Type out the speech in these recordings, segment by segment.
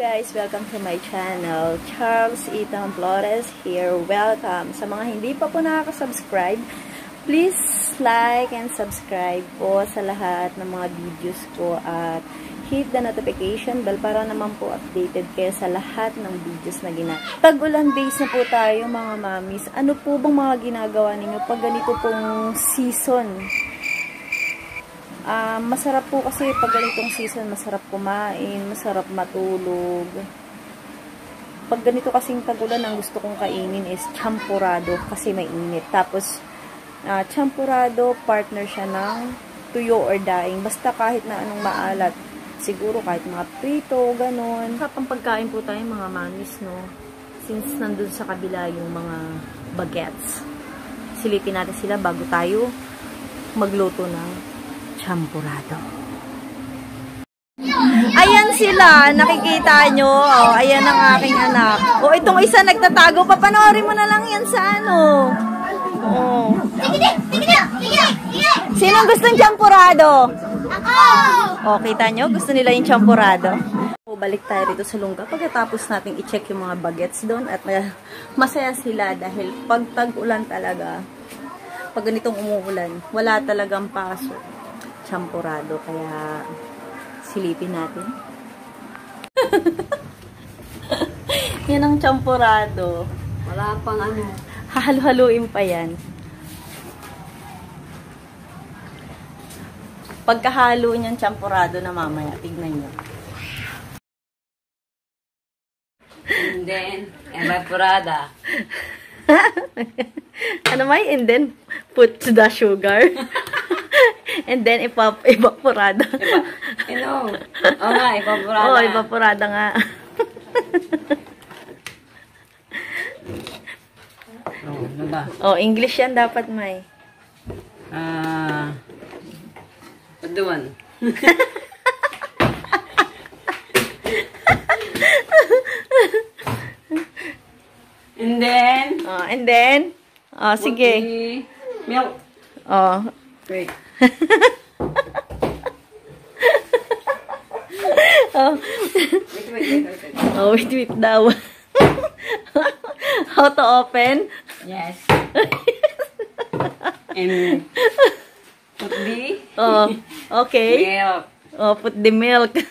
guys! Welcome to my channel. Charles Ethan Flores here. Welcome! Sa mga hindi pa po nakaka-subscribe, please like and subscribe po sa lahat ng mga videos ko at hit the notification bell para naman po updated kayo sa lahat ng videos na gina. Tag-ulan days na po tayo mga mamis. Ano po bang mga ginagawa ninyo pag ganito pong season? Uh, masarap po kasi pag ganitong season, masarap kumain, masarap matulog. Pag ganito kasing tagulan, ang gusto kong kainin is champurado kasi may init. Tapos, uh, champurado, partner siya ng tuyo or daing. Basta kahit na anong maalat. Siguro kahit mga prito, ganun. Kapang pagkain po tayo mga mamis, no? Since nandun sa kabila yung mga bagets. Silipin natin sila bago tayo magluto ng champurado. Ayan sila, nakikita nyo. Oh, ayan ang aking anak. Oh, itong isa nagtatago. Papanoorin mo na lang yan sa ano. Oh. Sinong gustong champurado? Ako! Oh, kita nyo? Gusto nila yung champurado. Oh, balik tayo dito sa lungga. Pagkatapos nating i-check yung mga bagets doon at uh, masaya sila dahil pag tag-ulan talaga, pag ganitong umuulan, wala talagang pasok champurado. Kaya, silipin natin. yan ang champurado. Wala pang ano. Hahalo-haluin pa yan. Pagkahalo niyan champurado na mamaya, tignan nyo. And then, evaporada. ano may? And then, put the sugar. And then, ipa evaporada. Iba, ano? Oo nga, evaporada. Oo, oh, evaporada nga. oh, ano ba? Oh, English yan dapat, May. Ah... Uh, paduan. and then... Oh, and then... Oh, sige. Milk. Oh. Wait. Oh. Oh, wait, wait daw. How to open? Yes. And put the Oh, okay. milk. Oh, put the milk.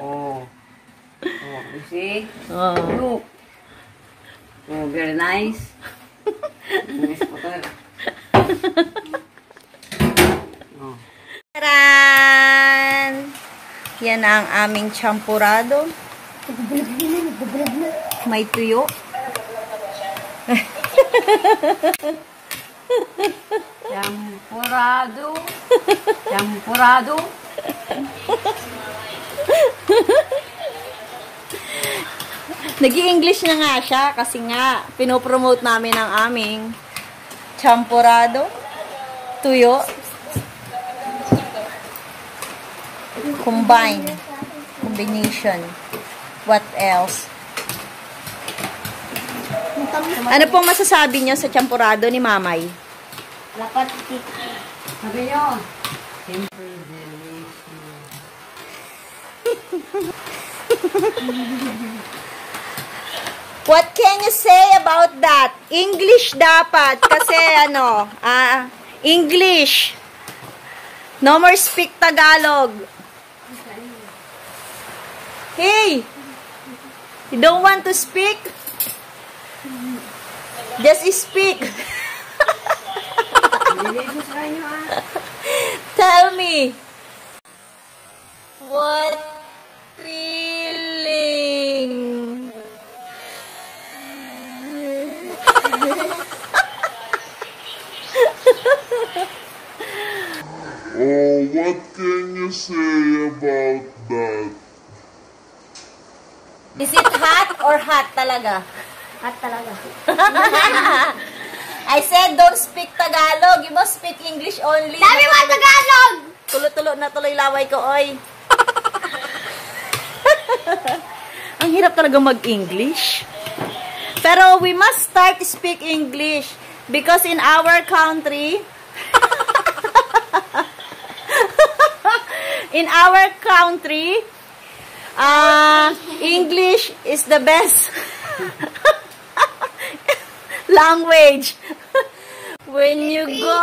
Oh. Oh, you see? Oh. Look. Oh, very nice. nice photo. Yan ang aming champurado. May tuyo. Champurado. Champurado. Nag-i-English na nga siya kasi nga pinopromote namin ang aming champurado, tuyo, combine, combination, what else? Ano pong masasabi niyo sa champurado ni Mamay? Lapat Sabi nyo. Delicious. What can you say about that? English dapat. Kasi ano, ah, English. No more speak Tagalog. Hey! You don't want to speak? Just speak. Tell me. What feeling? Oh, what can you say about that? Or hot talaga? Hot talaga. I said don't speak Tagalog. You must speak English only. Sabi mo Tagalog! Tulo-tulo na tuloy laway ko, oy. Ang hirap talaga mag-English. Pero we must start to speak English because in our country in our country Ah, English is the best language. When you go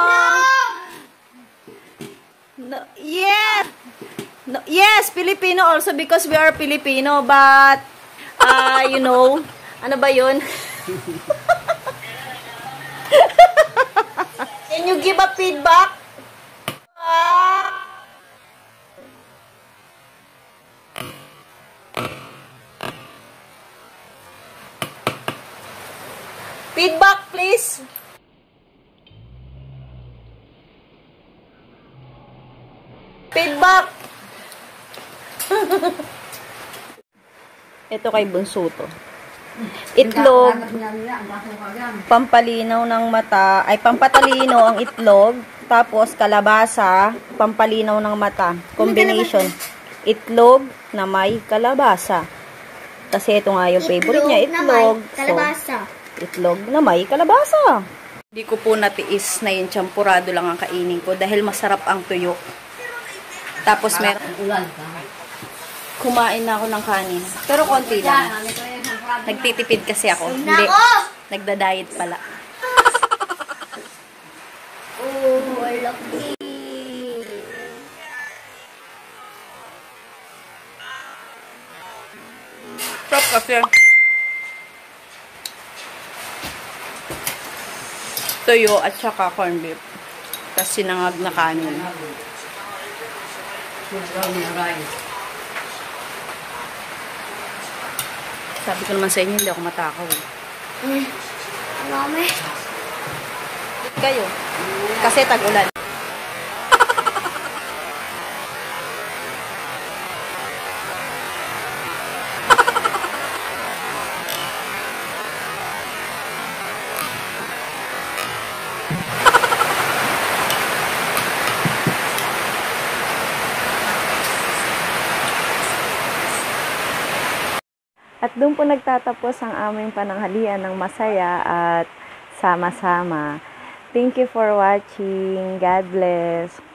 No, yes. No, yes, Filipino also because we are Filipino but uh, you know, ano ba 'yun? Can you give a feedback? Feedback, please. Feedback. Ito kay Bunso to. Itlog, pampalinaw ng mata, ay pampatalino ang itlog, tapos kalabasa, pampalinaw ng mata. Combination. Itlog na may kalabasa. Kasi ito nga yung favorite niya, itlog. So, itlog na may kalabasa. Hindi ko po natiis na yung champurado lang ang kainin ko dahil masarap ang tuyo. Tapos mer Ulan ka. kumain na ako ng kanin. Pero konti lang. Nagtitipid kasi ako. Hindi. Nagda-diet pala. Oh, lucky. Sarap kasi. Tuyo at saka corn beef. Tapos sinangag na kanin. Sabi ko naman sa inyo, hindi ako matakaw. eh. Eh, mami. Kayo. Kasi tag-ulan. At doon po nagtatapos ang aming pananghalian ng masaya at sama-sama. Thank you for watching. God bless.